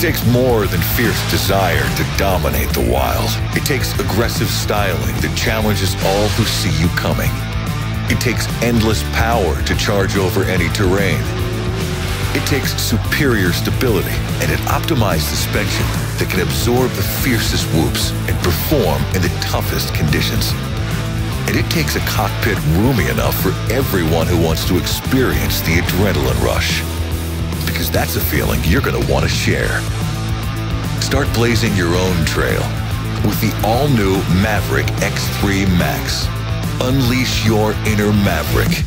takes more than fierce desire to dominate the wild. It takes aggressive styling that challenges all who see you coming. It takes endless power to charge over any terrain. It takes superior stability and an optimized suspension that can absorb the fiercest whoops and perform in the toughest conditions. And it takes a cockpit roomy enough for everyone who wants to experience the adrenaline rush that's a feeling you're going to want to share. Start blazing your own trail with the all-new Maverick X3 Max. Unleash your inner Maverick